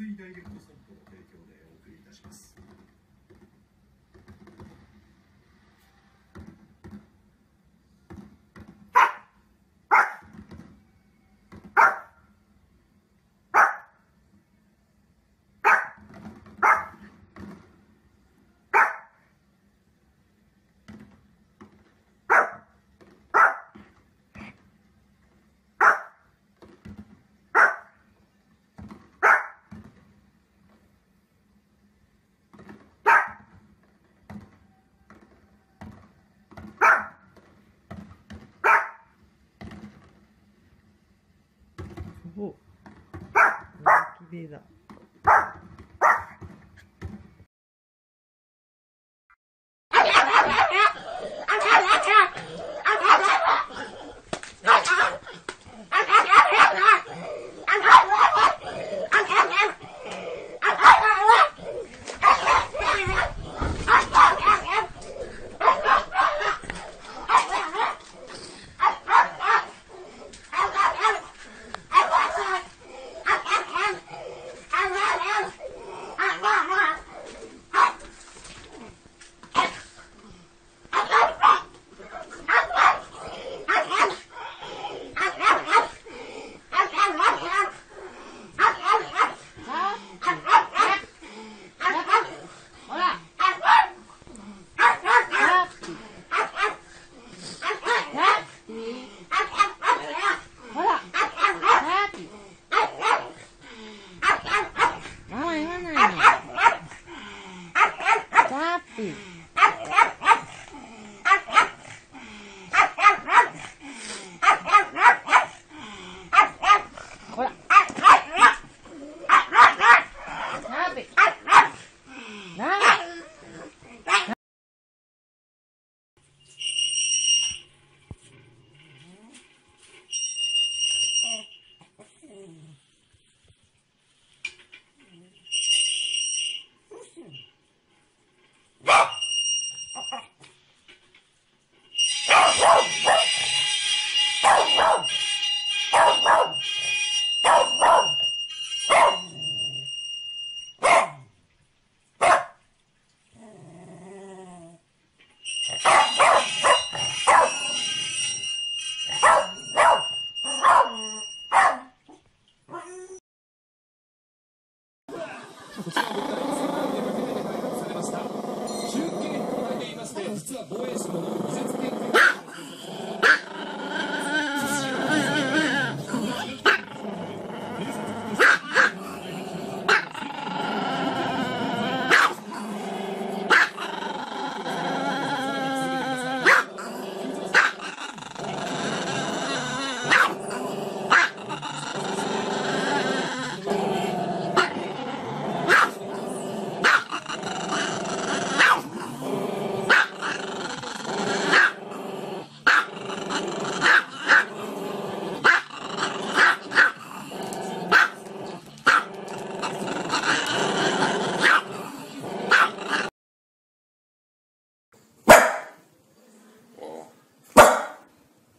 水大学のサイト必的。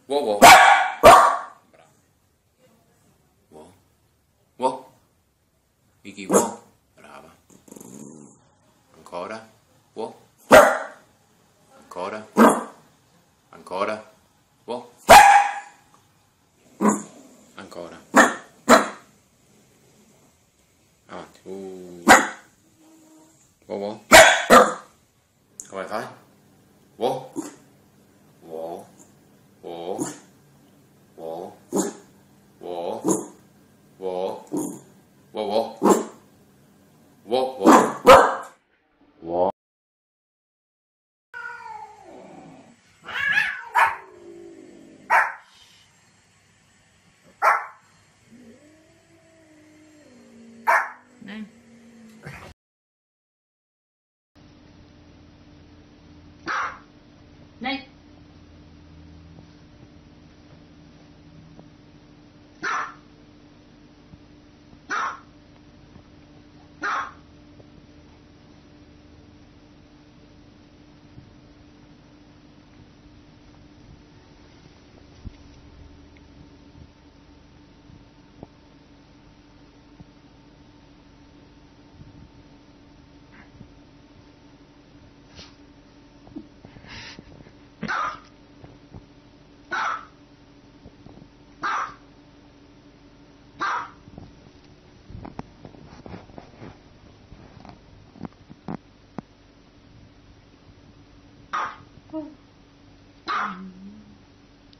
Wow wow. Vicky wow. Brava. Ancora. Wow. Ancora. Ancora. Wow. Ancora. Avanti. Uh. Wow wow.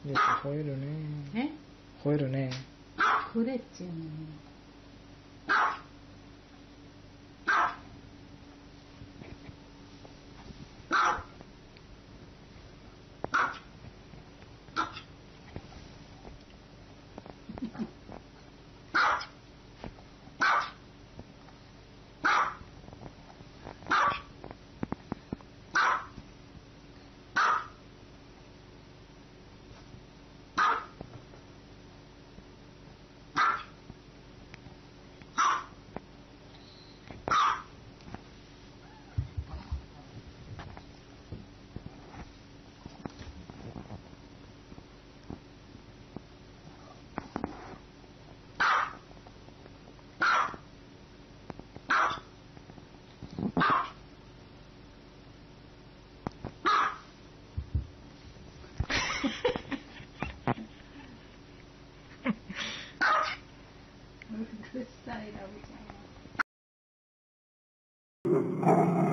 吠えるね。え？吠えるね。くれっちゅうのに。this side every time.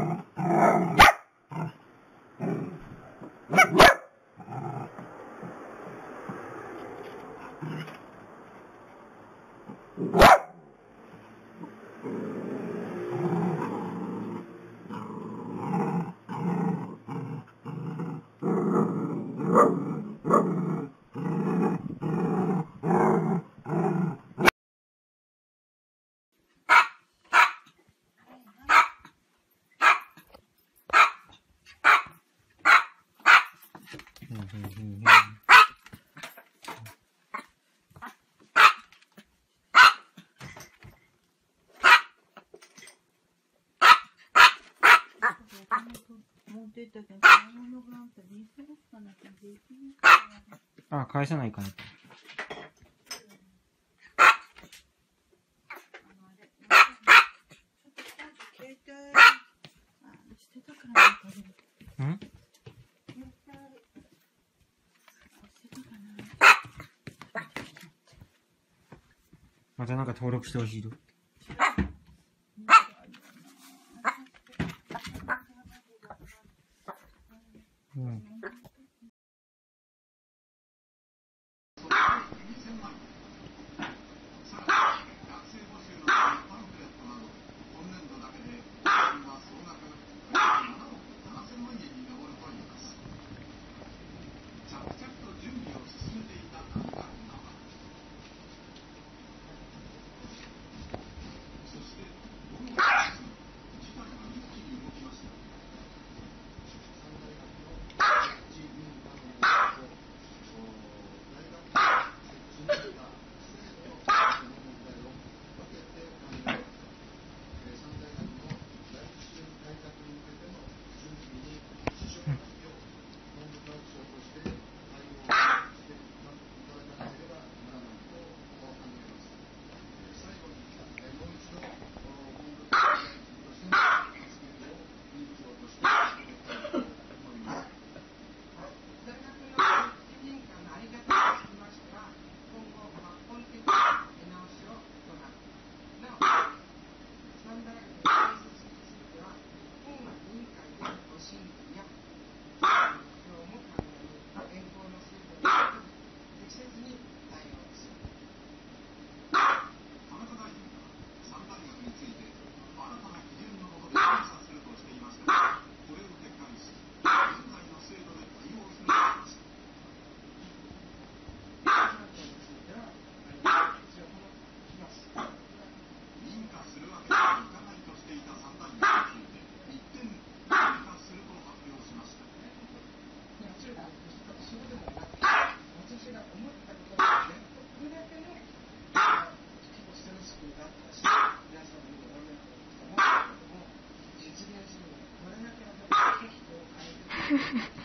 ああ、返さないかな。携帯、あ、してたからなんかでもん携帯、あしてたかなまたなんか登録してほしいと。うん。